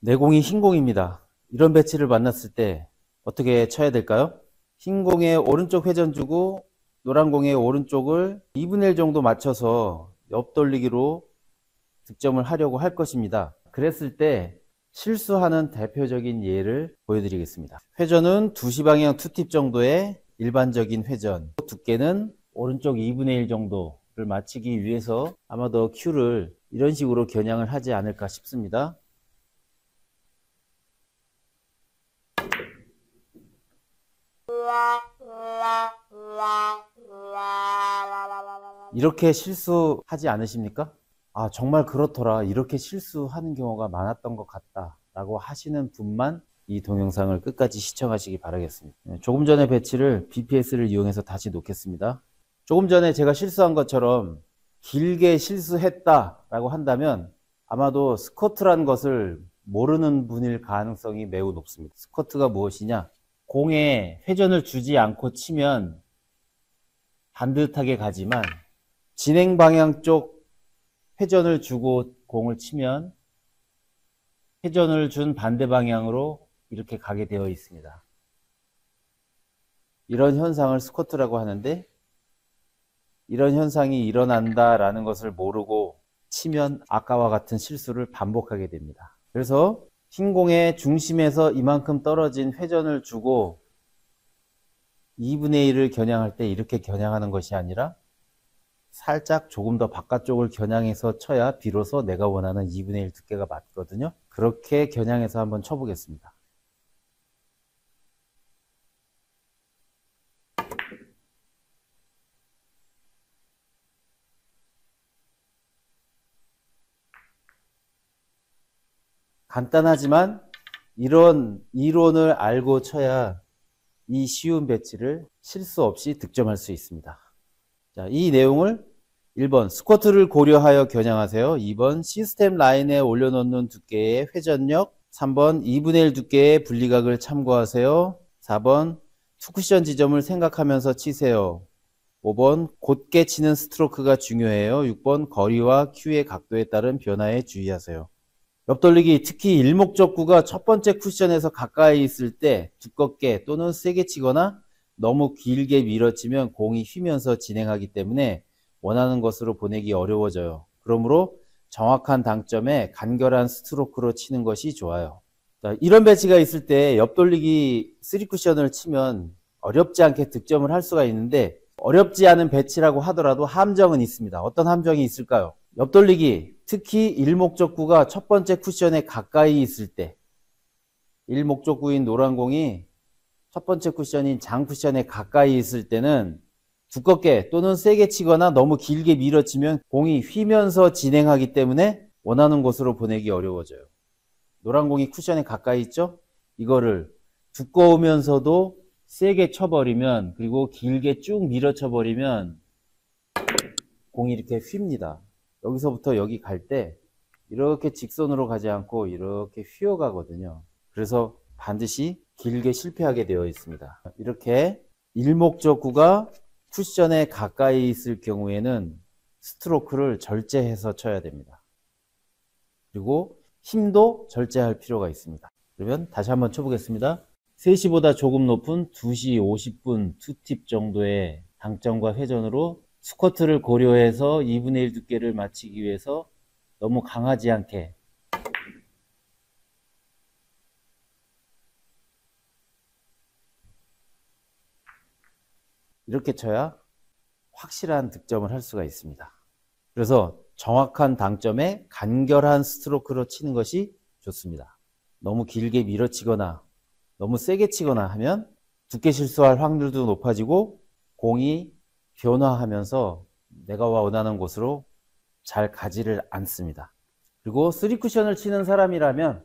내공이 흰공입니다. 이런 배치를 만났을 때 어떻게 쳐야 될까요? 흰공에 오른쪽 회전 주고 노란 공의 오른쪽을 2분의 1 정도 맞춰서 옆돌리기로 득점을 하려고 할 것입니다. 그랬을 때 실수하는 대표적인 예를 보여드리겠습니다. 회전은 2시 방향 투팁 정도의 일반적인 회전 두께는 오른쪽 2분의 1 정도를 맞추기 위해서 아마도 큐를 이런 식으로 겨냥을 하지 않을까 싶습니다. 이렇게 실수하지 않으십니까? 아, 정말 그렇더라. 이렇게 실수하는 경우가 많았던 것 같다. 라고 하시는 분만 이 동영상을 끝까지 시청하시기 바라겠습니다. 네, 조금 전에 배치를 BPS를 이용해서 다시 놓겠습니다. 조금 전에 제가 실수한 것처럼 길게 실수했다 라고 한다면 아마도 스쿼트란 것을 모르는 분일 가능성이 매우 높습니다. 스쿼트가 무엇이냐? 공에 회전을 주지 않고 치면 반듯하게 가지만 진행 방향 쪽 회전을 주고 공을 치면 회전을 준 반대 방향으로 이렇게 가게 되어 있습니다. 이런 현상을 스쿼트라고 하는데 이런 현상이 일어난다라는 것을 모르고 치면 아까와 같은 실수를 반복하게 됩니다. 그래서 흰 공의 중심에서 이만큼 떨어진 회전을 주고 2분의 1을 겨냥할 때 이렇게 겨냥하는 것이 아니라 살짝 조금 더 바깥쪽을 겨냥해서 쳐야 비로소 내가 원하는 2분의 1 두께가 맞거든요. 그렇게 겨냥해서 한번 쳐보겠습니다. 간단하지만 이런 이론을 알고 쳐야 이 쉬운 배치를 실수 없이 득점할 수 있습니다. 자, 이 내용을 1번 squirt를 고려하여 겨냥하세요. 2번 시스템 라인에 올려놓는 두께의 회전력 3번 2분의 1 두께의 분리각을 참고하세요. 4번 투쿠션 지점을 생각하면서 치세요. 5번 곧게 치는 스트로크가 중요해요. 6번 거리와 큐의 각도에 따른 변화에 주의하세요. 옆돌리기 특히 일목적구가 첫 번째 쿠션에서 가까이 있을 때 두껍게 또는 세게 치거나 너무 길게 밀어치면 공이 휘면서 진행하기 때문에 원하는 것으로 보내기 어려워져요. 그러므로 정확한 당점에 간결한 스트로크로 치는 것이 좋아요. 자, 이런 배치가 있을 때 옆돌리기 3쿠션을 치면 어렵지 않게 득점을 할 수가 있는데 어렵지 않은 배치라고 하더라도 함정은 있습니다. 어떤 함정이 있을까요? 옆돌리기 특히 일목적구가 첫 번째 쿠션에 가까이 있을 때 일목적구인 노란 공이 첫 번째 쿠션인 장 쿠션에 가까이 있을 때는 두껍게 또는 세게 치거나 너무 길게 밀어치면 공이 휘면서 진행하기 때문에 원하는 곳으로 보내기 어려워져요. 노란 공이 쿠션에 가까이 있죠? 이거를 두꺼우면서도 세게 쳐버리면 그리고 길게 쭉 밀어쳐버리면 공이 이렇게 휩니다. 여기서부터 여기 갈 때 이렇게 직선으로 가지 않고 이렇게 휘어 가거든요. 그래서 반드시 길게 실패하게 되어 있습니다. 이렇게 일목적구가 쿠션에 가까이 있을 경우에는 스트로크를 절제해서 쳐야 됩니다. 그리고 힘도 절제할 필요가 있습니다. 그러면 다시 한번 쳐보겠습니다. 3시보다 조금 높은 2시 50분 2팁 정도의 당점과 회전으로 스쿼트를 고려해서 2분의 1 두께를 맞추기 위해서 너무 강하지 않게 이렇게 쳐야 확실한 득점을 할 수가 있습니다. 그래서 정확한 당점에 간결한 스트로크로 치는 것이 좋습니다. 너무 길게 밀어치거나 너무 세게 치거나 하면 두께 실수할 확률도 높아지고 공이 변화하면서 내가 원하는 곳으로 잘 가지를 않습니다. 그리고 3쿠션을 치는 사람이라면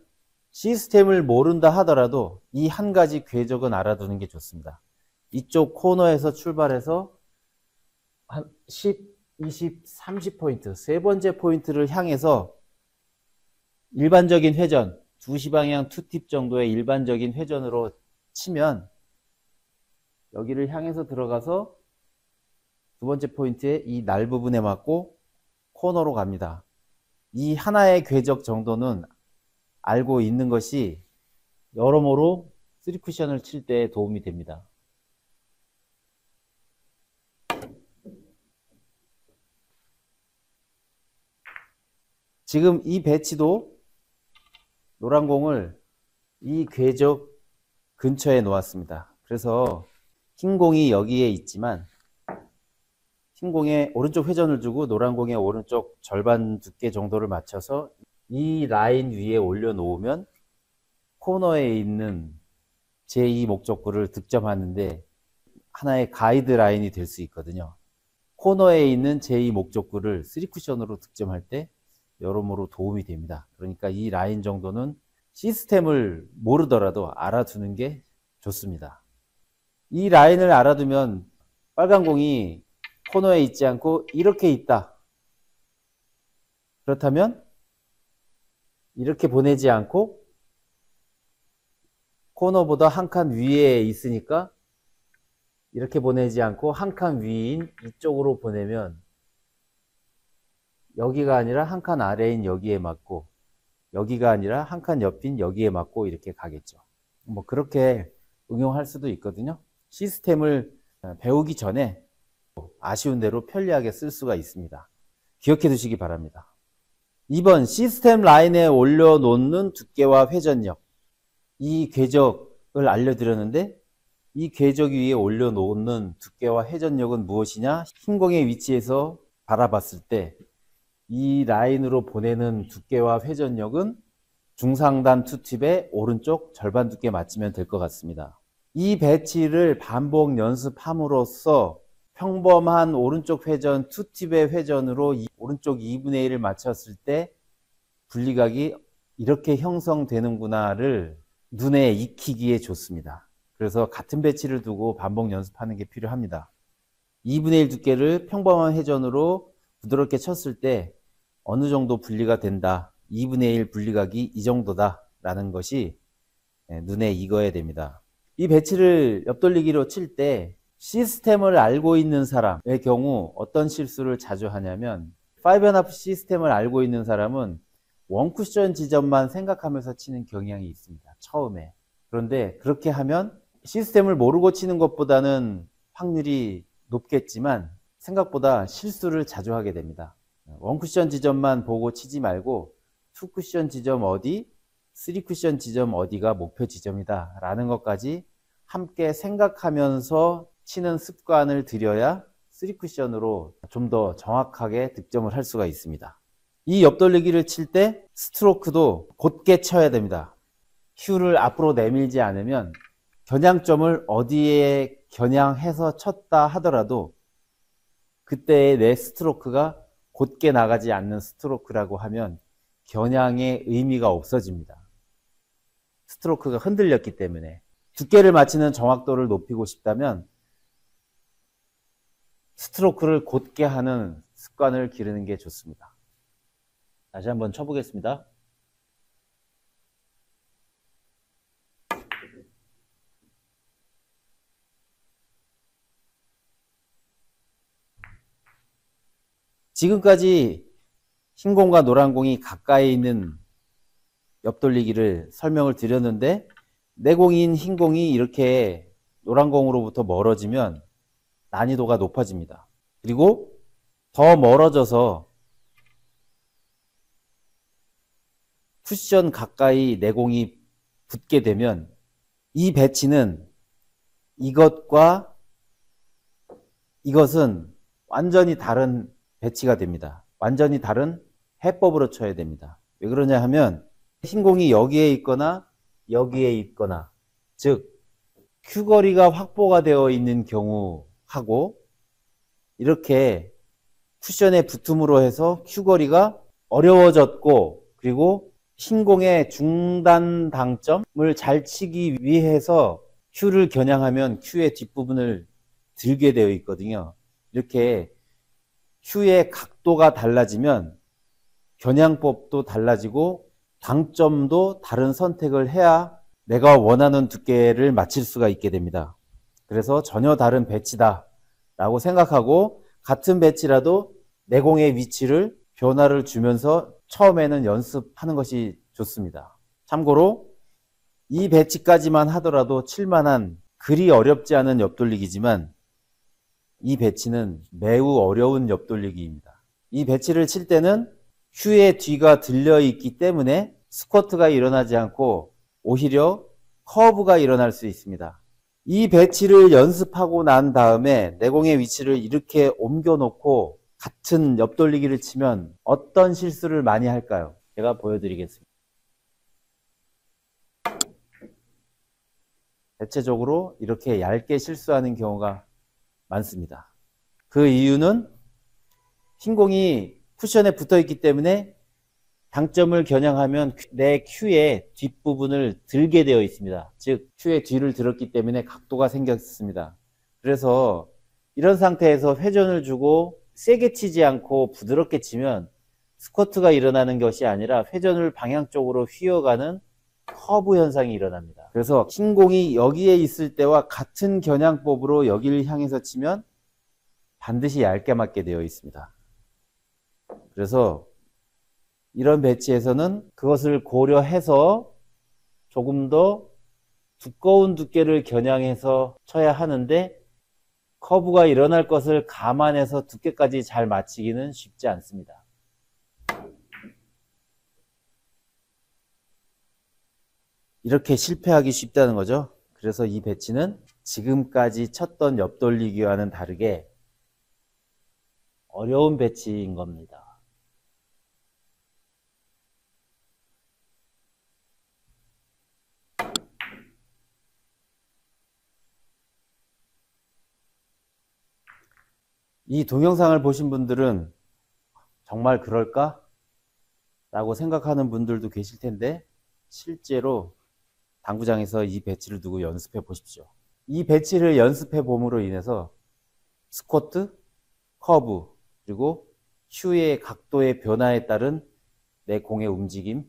시스템을 모른다 하더라도 이 한 가지 궤적은 알아두는 게 좋습니다. 이쪽 코너에서 출발해서 한 10, 20, 30포인트, 세 번째 포인트를 향해서 일반적인 회전, 2시 방향 투팁 정도의 일반적인 회전으로 치면 여기를 향해서 들어가서 두 번째 포인트에 이 날 부분에 맞고 코너로 갑니다. 이 하나의 궤적 정도는 알고 있는 것이 여러모로 3쿠션을 칠 때 도움이 됩니다. 지금 이 배치도 노란 공을 이 궤적 근처에 놓았습니다. 그래서 흰 공이 여기에 있지만 흰 공에 오른쪽 회전을 주고 노란 공에 오른쪽 절반 두께 정도를 맞춰서 이 라인 위에 올려놓으면 코너에 있는 제2 목적구를 득점하는데 하나의 가이드 라인이 될 수 있거든요. 코너에 있는 제2 목적구를 3쿠션으로 득점할 때 여러모로 도움이 됩니다. 그러니까 이 라인 정도는 시스템을 모르더라도 알아두는 게 좋습니다. 이 라인을 알아두면 빨간 공이 코너에 있지 않고 이렇게 있다. 그렇다면 이렇게 보내지 않고 코너보다 한 칸 위에 있으니까 이렇게 보내지 않고 한 칸 위인 이쪽으로 보내면 여기가 아니라 한 칸 아래인 여기에 맞고 여기가 아니라 한 칸 옆인 여기에 맞고 이렇게 가겠죠. 뭐 그렇게 응용할 수도 있거든요. 시스템을 배우기 전에 아쉬운 대로 편리하게 쓸 수가 있습니다. 기억해 두시기 바랍니다. 2번 시스템 라인에 올려놓는 두께와 회전력 이 궤적을 알려드렸는데 이 궤적 위에 올려놓는 두께와 회전력은 무엇이냐 흰공의 위치에서 바라봤을 때 이 라인으로 보내는 두께와 회전력은 중상단 two tip의 오른쪽 절반 두께 맞추면 될 것 같습니다. 이 배치를 반복 연습함으로써 평범한 오른쪽 회전 two tip의 회전으로 오른쪽 2분의 1을 맞췄을 때 분리각이 이렇게 형성되는구나를 눈에 익히기에 좋습니다. 그래서 같은 배치를 두고 반복 연습하는 게 필요합니다. 2분의 1 두께를 평범한 회전으로 부드럽게 쳤을 때 어느 정도 분리가 된다. 2분의 1 분리각이 이 정도다. 라는 것이 예, 눈에 익어야 됩니다. 이 배치를 옆돌리기로 칠 때 시스템을 알고 있는 사람의 경우 어떤 실수를 자주 하냐면 5&1 시스템을 알고 있는 사람은 원쿠션 지점만 생각하면서 치는 경향이 있습니다. 처음에. 그런데 그렇게 하면 시스템을 모르고 치는 것보다는 확률이 높겠지만 생각보다 실수를 자주 하게 됩니다. 원쿠션 지점만 보고 치지 말고 투쿠션 지점 어디, 쓰리쿠션 지점 어디가 목표 지점이다 라는 것까지 함께 생각하면서 치는 습관을 들여야 3쿠션으로 좀 더 정확하게 득점을 할 수가 있습니다. 이 옆돌리기를 칠 때 스트로크도 곧게 쳐야 됩니다. 큐를 앞으로 내밀지 않으면 겨냥점을 어디에 겨냥해서 쳤다 하더라도 그때의 내 스트로크가 곧게 나가지 않는 스트로크라고 하면 겨냥의 의미가 없어집니다. 스트로크가 흔들렸기 때문에 두께를 맞추는 정확도를 높이고 싶다면 스트로크를 곧게 하는 습관을 기르는 게 좋습니다. 다시 한번 쳐보겠습니다. 지금까지 흰 공과 노란 공이 가까이 있는 옆돌리기를 설명을 드렸는데 내 공인 흰 공이 이렇게 노란 공으로부터 멀어지면 난이도가 높아집니다. 그리고 더 멀어져서 쿠션 가까이 내공이 붙게 되면 이 배치는 이것과 이것은 완전히 다른 배치가 됩니다. 완전히 다른 해법으로 쳐야 됩니다. 왜 그러냐 하면 흰공이 여기에 있거나 여기에 있거나 즉 큐거리가 확보가 되어 있는 경우 하고 이렇게 쿠션에 붙음으로 해서 큐거리가 어려워졌고 그리고 신공의 중단 당점을 잘 치기 위해서 큐를 겨냥하면 큐의 뒷부분을 들게 되어 있거든요. 이렇게 큐의 각도가 달라지면 겨냥법도 달라지고 당점도 다른 선택을 해야 내가 원하는 두께를 맞출 수가 있게 됩니다. 그래서 전혀 다른 배치다 라고 생각하고 같은 배치라도 내공의 위치를 변화를 주면서 처음에는 연습하는 것이 좋습니다. 참고로 이 배치까지만 하더라도 칠만한 그리 어렵지 않은 옆돌리기지만 이 배치는 매우 어려운 옆돌리기입니다. 이 배치를 칠 때는 큐의 뒤가 들려 있기 때문에 squirt가 일어나지 않고 오히려 커브가 일어날 수 있습니다. 이 배치를 연습하고 난 다음에 내공의 위치를 이렇게 옮겨 놓고 같은 옆돌리기를 치면 어떤 실수를 많이 할까요? 제가 보여드리겠습니다. 대체적으로 이렇게 얇게 실수하는 경우가 많습니다. 그 이유는 흰 공이 쿠션에 붙어 있기 때문에 당점을 겨냥하면 내 큐의 뒷부분을 들게 되어 있습니다. 즉, 큐의 뒤를 들었기 때문에 각도가 생겼습니다. 그래서 이런 상태에서 회전을 주고 세게 치지 않고 부드럽게 치면 스쿼트가 일어나는 것이 아니라 회전을 방향 쪽으로 휘어가는 커브 현상이 일어납니다. 그래서 흰 공이 여기에 있을 때와 같은 겨냥법으로 여기를 향해서 치면 반드시 얇게 맞게 되어 있습니다. 그래서 이런 배치에서는 그것을 고려해서 조금 더 두꺼운 두께를 겨냥해서 쳐야 하는데 커브가 일어날 것을 감안해서 두께까지 잘 맞추기는 쉽지 않습니다. 이렇게 실패하기 쉽다는 거죠. 그래서 이 배치는 지금까지 쳤던 옆돌리기와는 다르게 어려운 배치인 겁니다. 이 동영상을 보신 분들은 정말 그럴까? 라고 생각하는 분들도 계실 텐데 실제로 당구장에서 이 배치를 두고 연습해 보십시오. 이 배치를 연습해 봄으로 인해서 squirt, 커브, 그리고 큐의 각도의 변화에 따른 내 공의 움직임,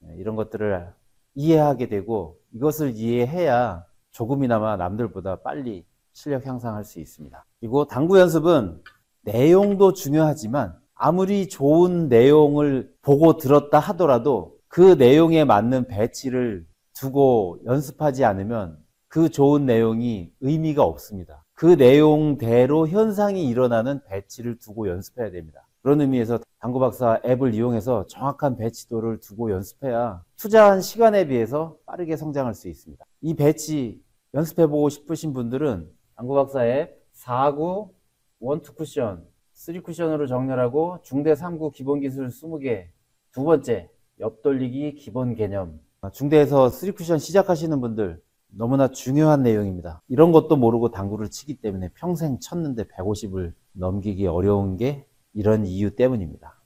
네, 이런 것들을 이해하게 되고 이것을 이해해야 조금이나마 남들보다 빨리 실력 향상할 수 있습니다. 그리고 당구 연습은 내용도 중요하지만 아무리 좋은 내용을 보고 들었다 하더라도 그 내용에 맞는 배치를 두고 연습하지 않으면 그 좋은 내용이 의미가 없습니다. 그 내용대로 현상이 일어나는 배치를 두고 연습해야 됩니다. 그런 의미에서 당구박사 앱을 이용해서 정확한 배치도를 두고 연습해야 투자한 시간에 비해서 빠르게 성장할 수 있습니다. 이 배치 연습해보고 싶으신 분들은 당구박사 앱 4구 원투 쿠션, 3 쿠션으로 정렬하고 중대 3구 기본 기술 20개 두 번째 옆돌리기 기본 개념 중대에서 3 쿠션 시작하시는 분들 너무나 중요한 내용입니다. 이런 것도 모르고 당구를 치기 때문에 평생 쳤는데 150을 넘기기 어려운 게 이런 이유 때문입니다.